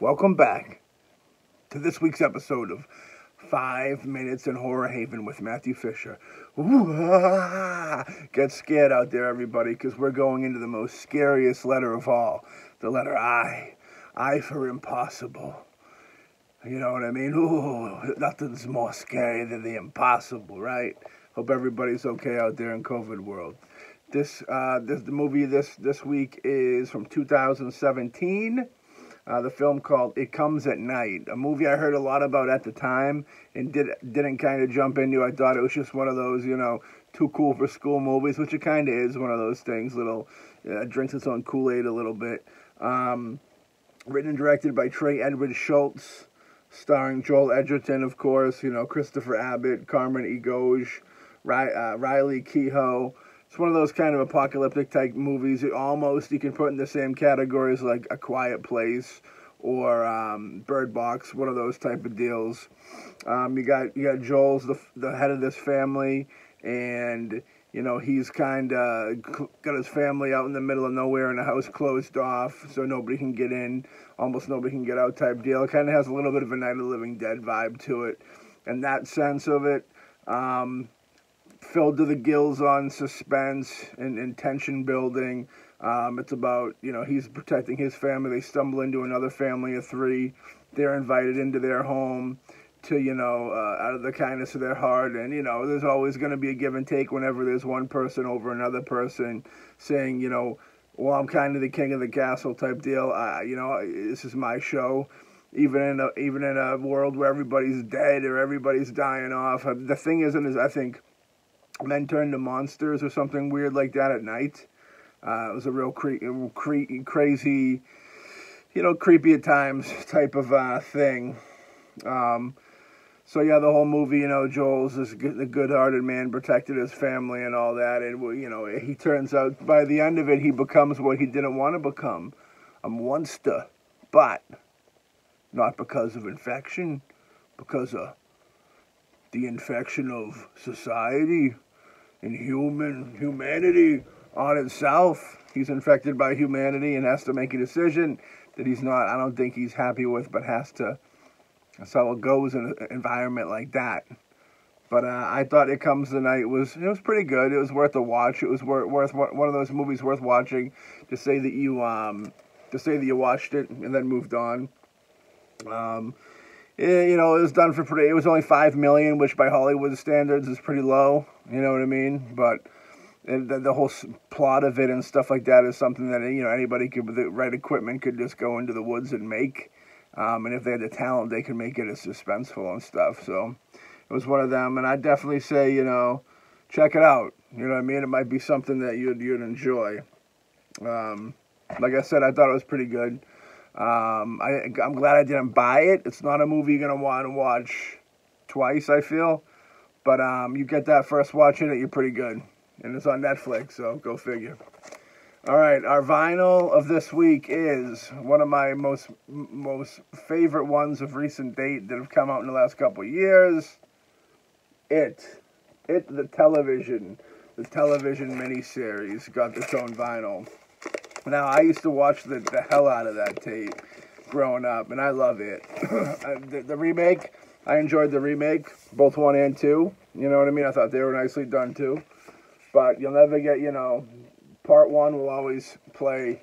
Welcome back to this week's episode of Five Minutes in Horror Haven with Mathew Fisher. Ooh, ah, get scared out there, everybody, because we're going into the most scariest letter of all the letter I. I for impossible. You know what I mean? Ooh, nothing's more scary than the impossible, right? Hope everybody's okay out there in COVID world. This, uh, this the movie this this week is from 2017. Uh, the film called It Comes at Night, a movie I heard a lot about at the time and did, didn't kind of jump into. I thought it was just one of those, you know, too cool for school movies, which it kind of is one of those things. Little uh, drinks its own Kool Aid a little bit. Um, written and directed by Trey Edward Shults, starring Joel Edgerton, of course. You know, Christopher Abbott, Carmen Ejogo, Ry- uh, Riley Keough. It's one of those kind of apocalyptic type movies. It almost you can put in the same categories like A Quiet Place or um, Bird Box, one of those type of deals. Um, you got you got Joel's the the head of this family, and you know he's kind of got his family out in the middle of nowhere in a house closed off, so nobody can get in, almost nobody can get out type deal. It kind of has a little bit of a Night of the Living Dead vibe to it, and that sense of it. Um, filled to the gills on suspense and, and tension building. Um, it's about, you know, he's protecting his family. They stumble into another family of three. They're invited into their home to, you know, uh, out of the kindness of their heart. And, you know, there's always going to be a give and take whenever there's one person over another person saying, you know, well, I'm kind of the king of the castle type deal. You know, this is my show. Even in a even in a world where everybody's dead or everybody's dying off, uh, the thing isn't is I think men turn to monsters or something weird like that at night. Uh, it was a real cre- cre- crazy, you know, creepy at times type of uh, thing. Um, so yeah, the whole movie, you know, Joel's this good, the good-hearted man, protected his family and all that, and you know, he turns out by the end of it, he becomes what he didn't want to become, a monster, but not because of infection, because of the infection of society and human humanity on itself. He's infected by humanity and has to make a decision that he's not. I don't think he's happy with, but has to. How it goes in an environment like that. But uh, I thought It Comes the Night was it was pretty good. It was worth a watch. It was worth worth one of those movies worth watching to say that you um to say that you watched it and then moved on. Um, you know, it was done for pretty. It was only five million, which by Hollywood standards is pretty low. You know what I mean? But the, the whole plot of it and stuff like that is something that you know anybody could with the right equipment could just go into the woods and make. Um, and if they had the talent, they could make it as suspenseful and stuff. So it was one of them, and I definitely say you know, check it out. You know what I mean? It might be something that you'd you'd enjoy. Um, like I said, I thought it was pretty good. Um, I, I'm glad I didn't buy it. It's not a movie you're going to want to watch twice, I feel. But um, you get that first watching it, you're pretty good. And it's on Netflix, so go figure. All right, our vinyl of this week is one of my most most favorite ones of recent date that have come out in the last couple years. It, it the television, the television miniseries got its own vinyl. Now, I used to watch the, the hell out of that tape growing up, and I love it. the, the, remake, I enjoyed the remake, both one and two. You know what I mean? I thought they were nicely done too. But you'll never get, you know, part one will always play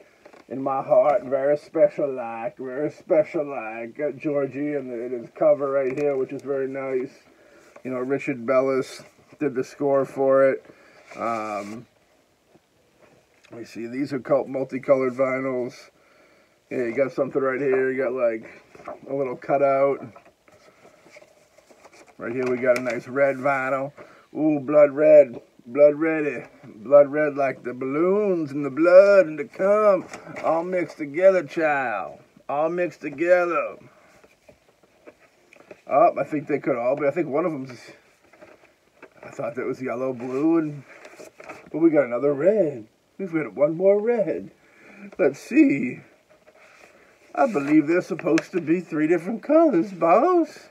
in my heart, very special like, very special like. Got Georgie and his cover right here, which is very nice. You know, Richard Bellis did the score for it. Um, let me see. These are called multicolored vinyls. Yeah, you got something right here. You got like a little cutout. Right here we got a nice red vinyl. Ooh, blood red. Blood ready. Blood red like the balloons and the blood and the cum. All mixed together, child. All mixed together. Oh, I think they could all be. I think one of them's... I thought that was yellow, blue, and... But we got another red. We've got one more red. Let's see. I believe they're supposed to be three different colors, boss.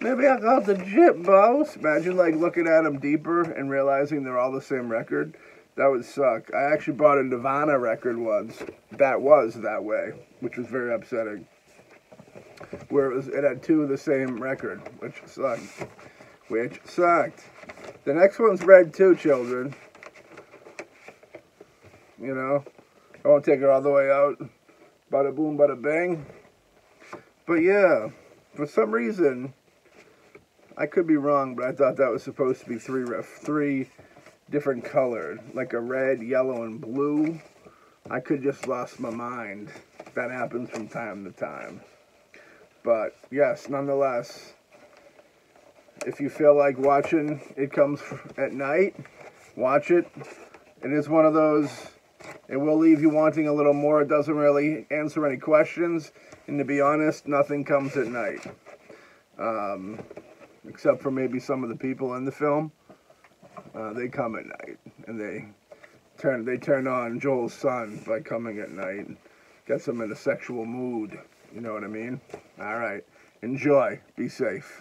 Maybe I got the jip, boss. Imagine, like, looking at them deeper and realizing they're all the same record. That would suck. I actually bought a Nirvana record once. That was that way, which was very upsetting. where it, was, it had two of the same record, which sucked. Which sucked. The next one's red too, children. You know, I won't take it all the way out. Bada boom, bada bang. But yeah, for some reason, I could be wrong, but I thought that was supposed to be three three different colored, like a red, yellow, and blue. I could just lost my mind. That happens from time to time. But yes, nonetheless, if you feel like watching It Comes at Night, watch it. It is one of those, it will leave you wanting a little more. It doesn't really answer any questions. And to be honest, nothing comes at night. Um, except for maybe some of the people in the film. Uh, they come at night, and they turn they turn on Joel's son by coming at night, gets him in a sexual mood. You know what I mean? All right, enjoy. Be safe.